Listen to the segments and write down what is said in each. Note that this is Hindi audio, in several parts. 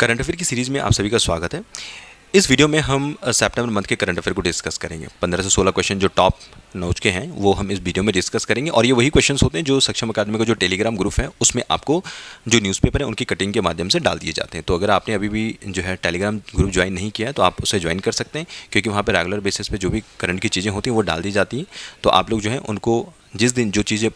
करंट अफेयर की सीरीज़ में आप सभी का स्वागत है। इस वीडियो में हम सितंबर मंथ के करंट अफेयर को डिस्कस करेंगे। 15 से 16 क्वेश्चन जो टॉप नोच के हैं, वो हम इस वीडियो में डिस्कस करेंगे। और ये वही क्वेश्चंस होते हैं जो सक्षम अकादमी का जो टेलीग्राम ग्रुप है, उसमें आपको जो न्यूज़पेपर है, उनकी कटिंग के माध्यम से डाल दिए जाते हैं। तो अगर आपने अभी भी जो है टेलीग्राम ग्रुप ज्वाइन नहीं किया तो आप उसे ज्वाइन कर सकते हैं, क्योंकि वहाँ पर रेगुलर बेसिस पर जो भी करंट की चीज़ें होती हैं, वो डाल दी जाती हैं। तो आप लोग जो है, उनको जिस दिन जो चीज़ें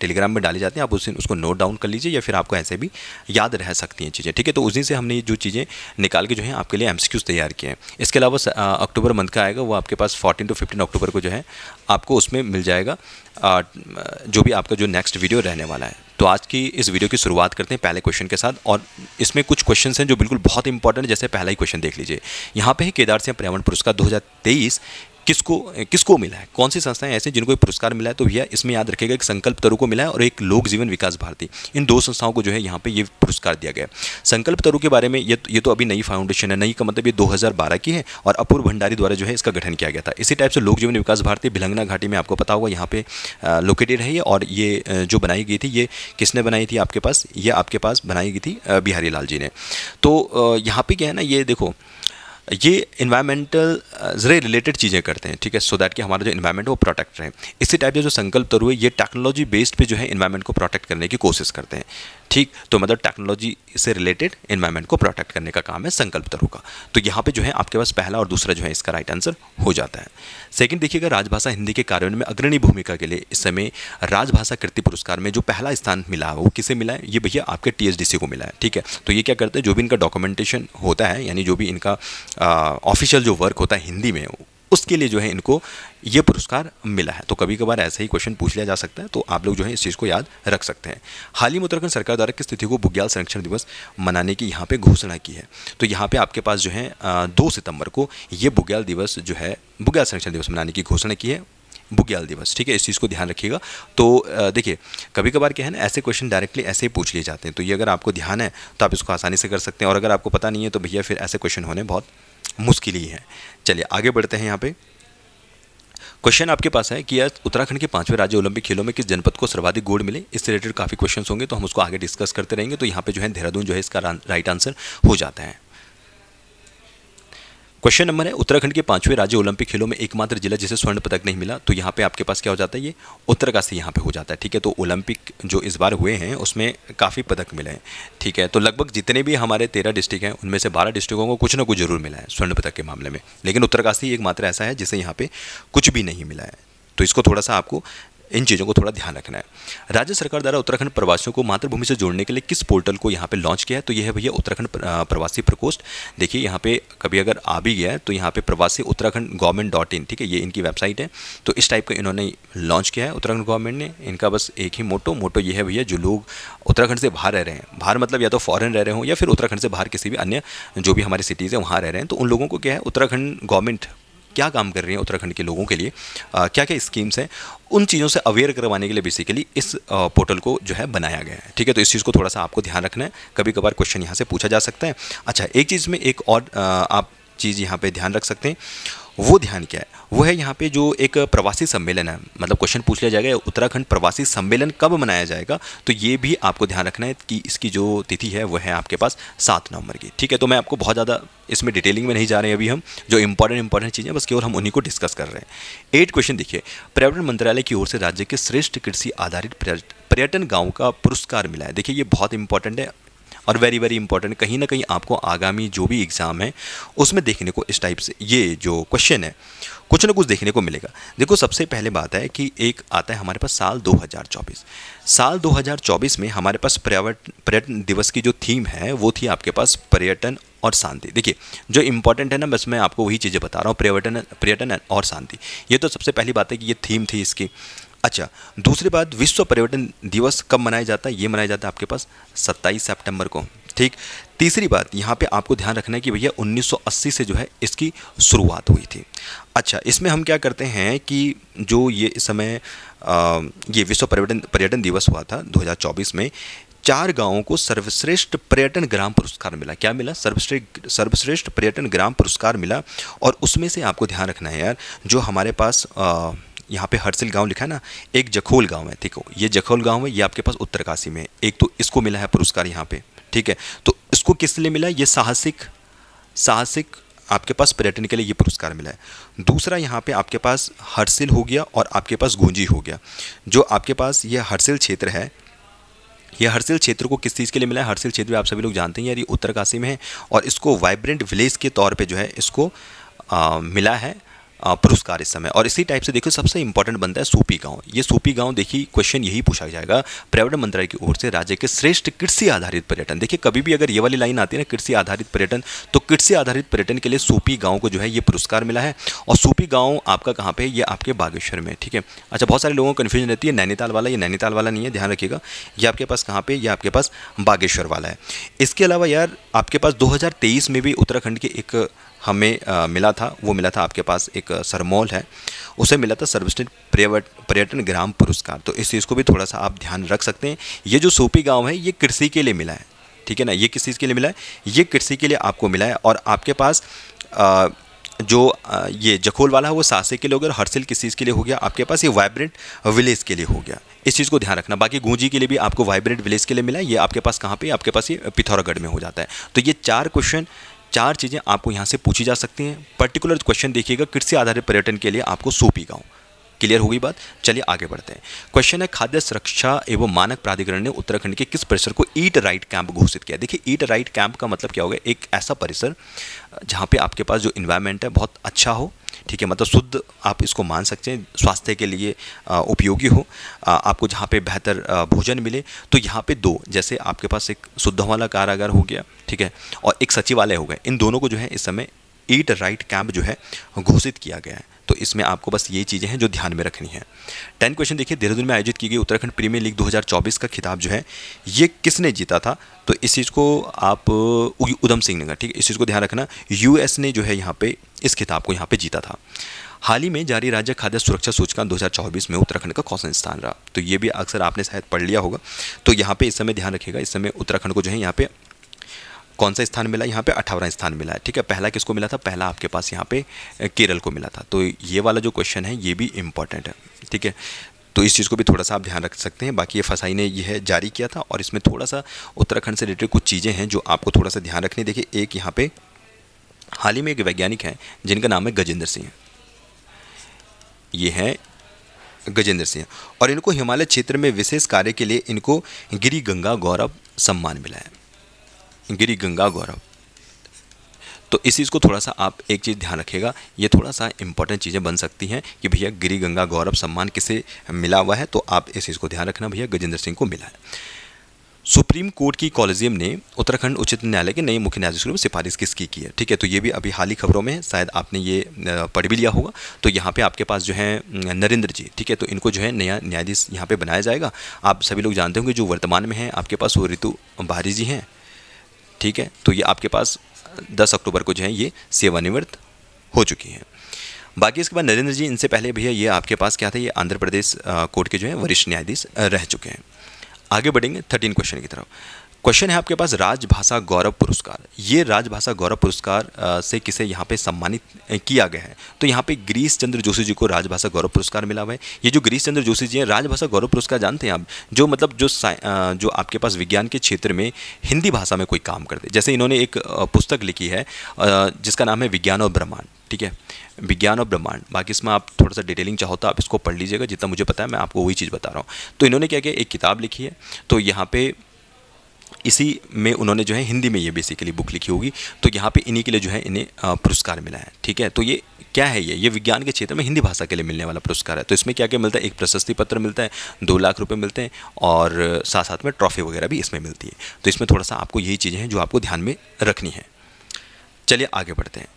टेलीग्राम में डाली जाती हैं, आप उस दिन उसको नोट डाउन कर लीजिए या फिर आपको ऐसे भी याद रह सकती हैं चीज़ें। ठीक है तो उस दिन से हमने जो चीज़ें निकाल के जो है, आपके लिए एम तैयार किए हैं। इसके अलावा अक्टूबर मंथ का आएगा, वो आपके पास फोर्टीन टू फिफ्टीन अक्टूबर को जो है, आपको उसमें मिल जाएगा। जो भी आपका जो नेक्स्ट वीडियो रहने वाला है। तो आज की इस वीडियो की शुरुआत करते हैं पहले क्वेश्चन के साथ और इसमें कुछ क्वेश्चन हैं जो बिल्कुल बहुत इंपॉर्टेंट है, जैसे पहला ही क्वेश्चन देख लीजिए। यहाँ पे है केदार सिंह पर्यावरण पुरस्कार 2023 किसको किसको मिला है? कौन सी संस्थाएँ ऐसी जिनको एक पुरस्कार मिला है? तो भैया, इसमें याद रखेगा एक संकल्प तरु को मिला है और एक लोक जीवन विकास भारती। इन दो संस्थाओं को जो है यहाँ पे ये पुरस्कार दिया गया संकल्प तरु के बारे में ये ये तो अभी नई फाउंडेशन है, नई का मतलब ये 2012 की है और अपूर्व भंडारी द्वारा जो है इसका गठन किया गया था। इसी टाइप से लोक जीवन विकास भारती भिलंगना घाटी में आपको पता होगा, यहाँ पे लोकेटेड है ये और ये जो बनाई गई थी, ये किसने बनाई थी आपके पास? ये आपके पास बनाई गई थी बिहारी लाल जी ने। तो यहाँ पर क्या है ना, ये देखो ये इन्वायरमेंटल ज़रे रिलेटेड चीज़ें करते हैं, ठीक है? सो दैट कि हमारा जो इन्वायरमेंट वो प्रोटेक्ट रहे। इसी टाइप के जो संकल्प तरु ये टेक्नोलॉजी बेस्ड पे जो है इन्वायरमेंट को प्रोटेक्ट करने की कोशिश करते हैं। ठीक? तो मतलब टेक्नोलॉजी से रिलेटेड इन्वायरमेंट को प्रोटेक्ट करने का काम है, संकल्प तरु का। तो यहाँ पे जो है आपके पास पहला और दूसरा जो है इसका राइट आंसर हो जाता है। सेकंड देखिएगा राजभाषा हिंदी के कार्यान्वयन में अग्रणी भूमिका के लिए इस समय राजभाषा कृति पुरस्कार में जो पहला स्थान मिला है, वो किसे मिला है? ये भैया आपके टी को मिला है, ठीक है? तो ये क्या करते हैं? जो भी इनका डॉक्यूमेंटेशन होता है, यानी जो भी इनका ऑफिशियल जो वर्क होता है हिंदी में उसके लिए जो है इनको ये पुरस्कार मिला है। तो कभी कभार ऐसा ही क्वेश्चन पूछ लिया जा सकता है तो आप लोग जो है इस चीज़ को याद रख सकते हैं। हाल ही में उत्तराखंड सरकार द्वारा किस तिथि को बुग्याल संरक्षण दिवस मनाने की यहाँ पे घोषणा की है तो यहाँ पे आपके पास जो है दो सितंबर को ये बुग्याल दिवस जो है, बुग्याल संरक्षण दिवस मनाने की घोषणा की है, बुग्याल दिवस, ठीक है? इस चीज़ को ध्यान रखिएगा। तो देखिए कभी कभार क्या है ना, ऐसे क्वेश्चन डायरेक्टली ऐसे ही पूछ लिए जाते हैं तो ये अगर आपको ध्यान है तो आप इसको आसानी से कर सकते हैं, और अगर आपको पता नहीं है तो भैया फिर ऐसे क्वेश्चन होने बहुत मुश्किल ही है। चलिए, आगे बढ़ते हैं यहाँ पे। क्वेश्चन आपके पास है कि यार उत्तराखंड के पाँचवें राज्य ओलंपिक खेलों में किस जनपद को सर्वाधिक गोल्ड मिले? इससे रिलेटेड काफ़ी क्वेश्चन होंगे तो हम उसको आगे डिस्कस करते रहेंगे। तो यहाँ पे जो है, देहरादून जो है, इसका राइट आंसर हो जाता है। क्वेश्चन नंबर है, उत्तराखंड के पाँचवें राज्य ओलंपिक खेलों में एकमात्र जिला जिसे स्वर्ण पदक नहीं मिला तो यहाँ पे आपके पास क्या हो जाता है? ये उत्तरकाशी यहाँ पे हो जाता है, ठीक है? तो ओलंपिक जो इस बार हुए हैं, उसमें काफ़ी पदक मिले हैं, ठीक है? तो लगभग जितने भी हमारे तेरह डिस्ट्रिक्ट हैं, उनमें से बारह डिस्ट्रिक्टों को कुछ ना कुछ ज़रूर मिला है स्वर्ण पदक के मामले में। लेकिन उत्तरकाशी एक मात्र ऐसा है जिसे यहाँ पे कुछ भी नहीं मिला है। तो इसको थोड़ा सा आपको इन चीज़ों को थोड़ा ध्यान रखना है। राज्य सरकार द्वारा उत्तराखंड प्रवासियों को मातृभूमि से जोड़ने के लिए किस पोर्टल को यहाँ पे लॉन्च किया है? तो यह है भैया उत्तराखंड प्रवासी प्रकोष्ठ। देखिए, यहाँ पे कभी अगर आ भी गया है तो यहाँ पे प्रवासी उत्तराखंड गवर्नमेंट डॉट इन, ठीक है, ये इनकी वेबसाइट है। तो इस टाइप का इन्होंने लॉन्च किया है उत्तराखंड गवर्नमेंट ने। इनका बस एक ही मोटो मोटो ये है भैया, जो लोग उत्तराखंड से बाहर रह रहे हैं। बाहर मतलब या तो फॉरन रह रहे हो या फिर उत्तराखंड से बाहर किसी भी अन्य, जो भी हमारी सिटीज़ हैं, वहाँ रह रहे हैं। तो उन लोगों को क्या है, उत्तराखंड गवर्नमेंट क्या काम कर रही हैं उत्तराखंड के लोगों के लिए? क्या क्या स्कीम्स हैं? उन चीज़ों से अवेयर करवाने के लिए बेसिकली इस पोर्टल को जो है बनाया गया है। ठीक है तो इस चीज़ को थोड़ा सा आपको ध्यान रखना है। कभी कभार क्वेश्चन यहाँ से पूछा जा सकता है। अच्छा एक चीज़ में एक और आप चीज़ यहाँ पर ध्यान रख सकते हैं। वो ध्यान क्या है। वो है यहाँ पे जो एक प्रवासी सम्मेलन है। मतलब क्वेश्चन पूछ लिया जाएगा, उत्तराखंड प्रवासी सम्मेलन कब मनाया जाएगा? तो ये भी आपको ध्यान रखना है कि इसकी जो तिथि है, वो है आपके पास सात नवंबर की। ठीक है तो मैं आपको बहुत ज़्यादा इसमें डिटेलिंग में नहीं जा रहे हैं अभी हम। जो इंपॉर्टेंट इंपॉर्टेंट चीज़ें बस केवल हम उन्हीं को डिस्कस कर रहे हैं। एट क्वेश्चन देखिए पर्यावरण मंत्रालय की ओर से राज्य के श्रेष्ठ कृषि आधारित पर्यटन गाँव का पुरस्कार मिला है। देखिए, ये बहुत इंपॉर्टेंट है। और वेरी वेरी इंपॉर्टेंट कहीं ना कहीं आपको आगामी जो भी एग्ज़ाम है, उसमें देखने को इस टाइप से, ये जो क्वेश्चन है, कुछ ना कुछ देखने को मिलेगा। देखो, सबसे पहले बात है कि एक आता है हमारे पास साल 2024 साल 2024 में हमारे पास पर्यावरण पर्यटन दिवस की जो थीम है, वो थी आपके पास पर्यटन और शांति। देखिए, जो इंपॉर्टेंट है ना, बस मैं आपको वही चीज़ें बता रहा हूँ, पर्यटन पर्यटन और शांति। ये तो सबसे पहली बात है कि ये थीम थी इसकी। अच्छा दूसरी बात विश्व पर्यटन दिवस कब मनाया जाता है? ये मनाया जाता है आपके पास 27 सितंबर को ठीक? तीसरी बात यहाँ पे आपको ध्यान रखना है कि भैया 1980 से जो है इसकी शुरुआत हुई थी। अच्छा इसमें हम क्या करते हैं कि जो ये इस समय आ, ये विश्व पर्यटन पर्यटन दिवस हुआ था 2024 में चार गाँवों को सर्वश्रेष्ठ पर्यटन ग्राम पुरस्कार मिला। क्या मिला? सर्वश्रेष्ठ सर्वश्रेष्ठ पर्यटन ग्राम पुरस्कार मिला और उसमें से आपको ध्यान रखना है यार जो हमारे पास आ, यहाँ पे हरसिल गाँव लिखा है ना एक जखोल गाँव है ठीक हो? ये जखोल गाँव है ये आपके पास उत्तरकाशी में एक तो इसको मिला है पुरस्कार यहाँ पे ठीक है? तो इसको किस लिए मिला? ये साहसिक साहसिक आपके पास पर्यटन के लिए ये पुरस्कार मिला है। दूसरा यहाँ पे आपके पास हरसिल हो गया और आपके पास गूंजी हो गया। जो आपके पास ये हरसिल क्षेत्र है ये हरसिल क्षेत्र को किस चीज़ के लिए मिला है? हरसिल क्षेत्र आप सभी लोग जानते हैं यार ये उत्तरकाशी में है और इसको वाइब्रेंट विलेज के तौर पे जो है इसको आ, मिला है। पुरस्कार इस समय। और इसी टाइप से देखो सबसे इंपॉर्टेंट बनता है सूपी गाँव। ये सूपी गाँव देखिए क्वेश्चन यही पूछा जाएगा, पर्यावरण मंत्रालय की ओर से राज्य के श्रेष्ठ कृषि आधारित पर्यटन। देखिए, कभी भी अगर ये वाली लाइन आती है ना, कृषि आधारित पर्यटन तो कृषि आधारित पर्यटन के लिए सूपी गाँव को जो है ये पुरस्कार मिला है। और सूपी गाँव आपका कहाँ पर ये आपके बागेश्वर में ठीक है? अच्छा बहुत सारे लोगों को कन्फ्यूज़न रहती है, नैनीताल वाला ये नैनीताल वाला नहीं है, ध्यान रखिएगा। ये आपके पास कहाँ पर यह आपके पास बागेश्वर वाला है। इसके अलावा यार, आपके पास 2023 में भी उत्तराखंड के एक हमें आ, मिला था वो मिला था आपके पास एक सरमौल है। उसे मिला था सर्वश्रेष्ठ पर्यटन ग्राम पुरस्कार। तो इस चीज़ को भी थोड़ा सा आप ध्यान रख सकते हैं। ये जो सोपी गाँव है ये कृषि के लिए मिला है। ठीक है ना? ये किस चीज़ के लिए मिला है? ये कृषि के लिए आपको मिला है। और आपके पास आ, जो आ, ये जखोल वाला है वो सासे के लिए हो गया और हर्सिल किस चीज़ के लिए हो गया? आपके पास ये वाइब्रेंट विलेज के लिए हो गया। इस चीज़ को ध्यान रखना। बाकी गूंजी के लिए भी आपको वाइब्रेंट विलेज के लिए मिला ये आपके पास कहाँ पे आपके पास ये पिथौरागढ़ में हो जाता है। तो ये चार क्वेश्चन चार चीज़ें आपको यहाँ से पूछी जा सकती हैं। पर्टिकुलर क्वेश्चन देखिएगा कृषि आधारित पर्यटन के लिए आपको सोपी गाँव क्लियर हो गई बात? चलिए आगे बढ़ते हैं। क्वेश्चन है, खाद्य सुरक्षा एवं मानक प्राधिकरण ने उत्तराखंड के किस परिसर को ईट राइट कैंप घोषित किया? देखिए, ईट राइट कैंप का मतलब क्या होगा? एक ऐसा परिसर, जहाँ पे आपके पास जो इन्वायरमेंट है, बहुत अच्छा हो। ठीक है मतलब शुद्ध आप इसको मान सकते हैं, स्वास्थ्य के लिए उपयोगी हो। आपको जहाँ पे बेहतर भोजन मिले। तो यहाँ पे दो, जैसे आपके पास एक शुद्ध वाला कारागार हो गया, ठीक है, और एक सचिवालय हो गया, इन दोनों को जो है इस समय ईट राइट कैंप जो है, घोषित किया गया है। तो इसमें आपको बस ये चीज़ें हैं जो ध्यान में रखनी है। टेन क्वेश्चन देखिए, देहरादून में आयोजित की गई उत्तराखंड प्रीमियर लीग 2024 का खिताब जो है, ये किसने जीता था? तो इस चीज़ को आप उधम सिंह ने कहा, ठीक है? इस चीज़ को ध्यान रखना यूएस ने जो है यहाँ पे, इस खिताब को यहाँ पे जीता था। हाल ही में जारी राज्य खाद्य सुरक्षा सूचकांक 2024 में उत्तराखंड का कौन स्थान रहा। तो ये भी अक्सर आपने शायद पढ़ लिया होगा। तो यहाँ पे इस समय ध्यान रखिएगा, इस समय उत्तराखंड को जो है, यहाँ पे कौन सा स्थान मिला? यहाँ पे अठारह स्थान मिला है, ठीक है? पहला किसको मिला था? पहला आपके पास यहाँ पे केरल को मिला था। तो ये वाला जो क्वेश्चन है, ये भी इंपॉर्टेंट है, ठीक है? तो इस चीज़ को भी थोड़ा सा आप ध्यान रख सकते हैं। बाकी ये फसाई ने यह जारी किया था और इसमें थोड़ा सा उत्तराखंड से रिलेटेड कुछ चीज़ें हैं जो आपको थोड़ा सा ध्यान रखनी देखिए, एक यहाँ पे, हाल ही में एक वैज्ञानिक हैं, जिनका नाम है गजेंद्र सिंह। ये हैं गजेंद्र सिंह। और इनको हिमालय क्षेत्र में विशेष कार्य के लिए इनको गिरी गंगा गौरव सम्मान मिला है। गिरी गंगा गौरव। तो इस चीज़ को थोड़ा सा आप एक चीज़ ध्यान रखिएगा, ये थोड़ा सा इंपॉर्टेंट चीज़ें बन सकती हैं कि भैया गिरी गंगा गौरव सम्मान किसे मिला हुआ है तो आप इस चीज़ को ध्यान रखना भैया, गजेंद्र सिंह को मिला है। सुप्रीम कोर्ट की कॉलेजियम ने उत्तराखंड उच्च न्यायालय के नए मुख्य न्यायाधीश में सिफारिश किसकी की है? ठीक है तो ये भी अभी हाल ही खबरों में शायद आपने ये पढ़ भी लिया होगा। तो यहाँ पे आपके पास जो है नरेंद्र जी, ठीक है तो इनको जो है नया न्यायाधीश यहाँ पे बनाया जाएगा। आप सभी लोग जानते होंगे जो वर्तमान में हैं, आपके पास वो ऋतु बारी जी हैं। ठीक है? तो ये आपके पास 10 अक्टूबर को जो है ये सेवानिवृत्त हो चुकी हैं। बाकी इसके बाद नरेंद्र जी, इनसे पहले भैया ये आपके पास क्या था? ये आंध्र प्रदेश कोर्ट के जो है वरिष्ठ न्यायाधीश रह चुके हैं। आगे बढ़ेंगे थर्टीन क्वेश्चन की तरफ़। क्वेश्चन है आपके पास, राजभाषा गौरव पुरस्कार। ये राजभाषा गौरव पुरस्कार से किसे यहाँ पे सम्मानित किया गया है? तो यहाँ पे गिरीश चंद्र जोशी जी को राजभाषा गौरव पुरस्कार मिला हुआ है। ये जो गिरीश चंद्र जोशी जी हैं, राजभाषा गौरव पुरस्कार जानते हैं आप? जो मतलब जो जो आपके पास विज्ञान के क्षेत्र में हिंदी भाषा में कोई काम करते जैसे इन्होंने एक पुस्तक लिखी है जिसका नाम है विज्ञान और ब्रह्मांड, ठीक है? विज्ञान और ब्रह्मांड। बाकी इसमें आप थोड़ा सा डिटेलिंग चाहो तो आप इसको पढ़ लीजिएगा, जितना मुझे पता है, मैं आपको वही चीज़ बता रहा हूँ। तो इन्होंने क्या किया एक किताब लिखी है। तो यहाँ पे इसी में उन्होंने जो है हिंदी में ये बेसिकली बुक लिखी होगी। तो यहाँ पे इन्हीं के लिए जो है इन्हें पुरस्कार मिला है, ठीक है? तो ये क्या है ये? ये विज्ञान के क्षेत्र में हिंदी भाषा के लिए मिलने वाला पुरस्कार है। तो इसमें क्या क्या मिलता है? एक प्रशस्ति पत्र मिलता है, दो लाख रुपए मिलते हैं और साथ साथ में ट्रॉफी वगैरह भी इसमें मिलती है। तो इसमें थोड़ा सा आपको यही चीज़ें हैं जो आपको ध्यान में रखनी है। चलिए आगे बढ़ते हैं।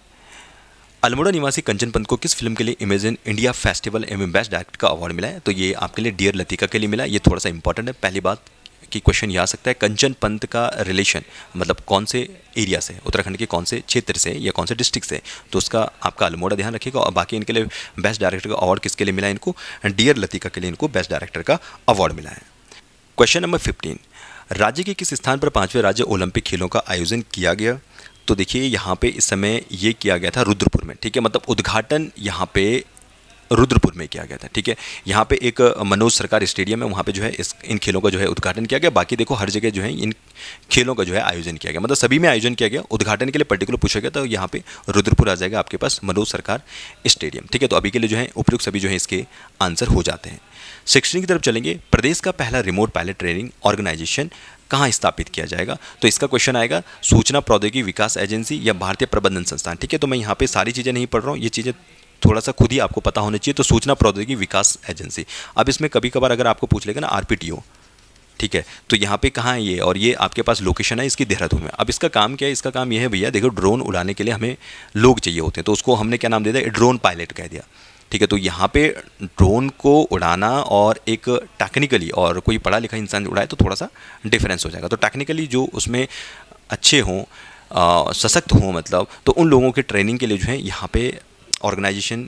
अल्मोड़ा निवासी कंचन पंत को किस फ़िल्म के लिए इमेजिन इंडिया फेस्टिवल एवं बेस्ट डायरेक्टर का अवार्ड मिला है? तो ये आपके लिए डियर लतिका के लिए मिला है। ये थोड़ा सा इंपॉर्टेंट है। पहली बात की क्वेश्चन ये आ सकता है, कंचन पंत का रिलेशन मतलब कौन से एरिया से, उत्तराखंड के कौन से क्षेत्र से या कौन से डिस्ट्रिक्ट से? तो उसका आपका अल्मोड़ा ध्यान रखिएगा और बाकी इनके लिए बेस्ट डायरेक्टर का अवार्ड किसके लिए मिला इनको? डियर लतिका के लिए इनको बेस्ट डायरेक्टर का अवार्ड मिला है। क्वेश्चन नंबर फिफ्टीन राज्य के किस स्थान पर पाँचवें राज्य ओलंपिक खेलों का आयोजन किया गया? तो देखिए, यहाँ पे इस समय ये किया गया था रुद्रपुर में, ठीक है? मतलब उद्घाटन यहाँ पे रुद्रपुर में किया गया था, ठीक है? यहाँ पे एक मनोज सरकार स्टेडियम है, वहाँ पे जो है इस, इन खेलों का जो है उद्घाटन किया गया। बाकी देखो, हर जगह जो है इन खेलों का जो है आयोजन किया गया। मतलब सभी में आयोजन किया गया। उद्घाटन के लिए पर्टिकुलर पूछा गया तो यहाँ पे रुद्रपुर आ जाएगा आपके पास मनोज सरकार स्टेडियम, ठीक है? तो अभी के लिए जो है उपयुक्त सभी जो है इसके आंसर हो जाते हैं। शिक्षण की तरफ़ चलेंगे। प्रदेश का पहला रिमोट पायलट ट्रेनिंग ऑर्गेनाइजेशन कहाँ स्थापित किया जाएगा? तो इसका क्वेश्चन आएगा, सूचना प्रौद्योगिकी विकास एजेंसी या भारतीय प्रबंधन संस्थान, ठीक है? तो मैं यहाँ पे सारी चीज़ें नहीं पढ़ रहा हूँ, ये चीज़ें थोड़ा सा खुद ही आपको पता होना चाहिए तो सूचना प्रौद्योगिकी विकास एजेंसी। अब इसमें कभी कभार अगर आपको पूछ लेगा ना, आरपीटीओ, ठीक है? तो यहाँ पे कहाँ है ये? और ये आपके पास लोकेशन है इसकी देहरादून में। अब इसका काम क्या है? इसका काम यह है भैया, देखो, ड्रोन उड़ाने के लिए हमें लोग चाहिए होते हैं। तो उसको हमने क्या नाम दे दिया? ड्रोन पायलट कह दिया, ठीक है? तो यहाँ पे ड्रोन को उड़ाना और एक टेक्निकली और कोई पढ़ा लिखा इंसान उड़ाए तो थोड़ा सा डिफरेंस हो जाएगा। तो टेक्निकली जो उसमें अच्छे हों सशक्त हों मतलब तो उन लोगों के ट्रेनिंग के लिए जो है यहाँ पे ऑर्गेनाइजेशन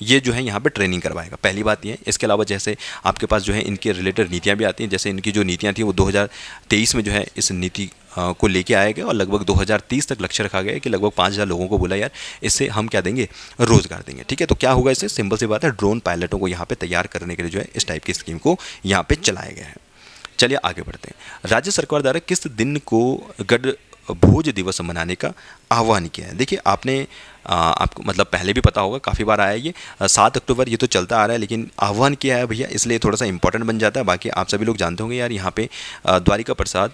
ये जो है यहाँ पे ट्रेनिंग करवाएगा। पहली बात ये, इसके अलावा जैसे आपके पास जो है इनके रिलेटेड नीतियाँ भी आती हैं, जैसे इनकी जो नीतियाँ थी वो 2023 में जो है इस नीति को लेके आए गए और लगभग 2030 तक लक्ष्य रखा गया कि लगभग पाँच हज़ार लोगों को बोला, यार, इससे हम क्या देंगे? रोज़गार देंगे। ठीक है तो क्या होगा इससे? सिंपल सी बात है, ड्रोन पायलटों को यहाँ पर तैयार करने के लिए जो है इस टाइप की स्कीम को यहाँ पर चलाया गया है। चलिए आगे बढ़ते हैं। राज्य सरकार द्वारा किस दिन को गढ़ भोज दिवस मनाने का आह्वान किया है। देखिए, आपने आपको मतलब पहले भी पता होगा, काफ़ी बार आया ये सात अक्टूबर ये तो चलता आ रहा है, लेकिन आह्वान किया है भैया, इसलिए थोड़ा सा इंपॉर्टेंट बन जाता है। बाकी आप सभी लोग जानते होंगे यार, यहाँ पे द्वारिका प्रसाद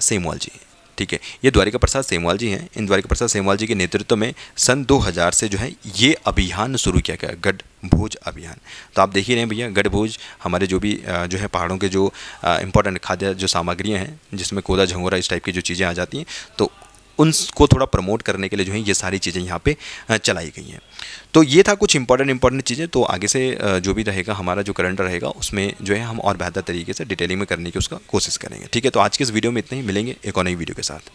सेमवाल जी। ठीक है, ये द्वारिका प्रसाद सेमवाल जी हैं। इन द्वारिका प्रसाद सेमवाल जी के नेतृत्व में सन 2000 से जो है, ये अभियान शुरू किया गया गढ़भोज अभियान। तो आप देख ही रहे हैं भैया गढ़भोज हमारे जो भी जो है पहाड़ों के जो इंपॉर्टेंट खाद्य जो सामग्रियाँ हैं, जिसमें कोदा, झंगोरा इस टाइप की जो चीज़ें आ जाती हैं तो उनको थोड़ा प्रमोट करने के लिए जो है, ये सारी चीज़ें यहाँ पे चलाई गई हैं। तो ये था कुछ इंपॉर्टेंट इंपॉर्टेंट चीज़ें तो आगे से जो भी रहेगा, हमारा जो करंट रहेगा, उसमें जो है, हम और बेहतर तरीके से डिटेलिंग में करने की उसका कोशिश करेंगे। ठीक है तो आज के इस वीडियो में इतना ही, मिलेंगे एक और नई वीडियो के साथ।